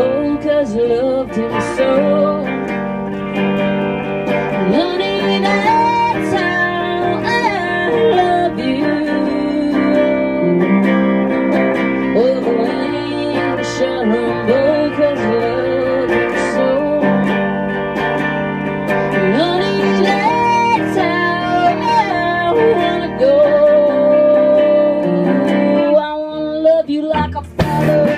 Oh, cause I loved him so. Honey, that's how I love you. Oh, I'm shot Rimbaud, cause I loved him so. Honey, that's how I wanna go. I wanna love you like a father.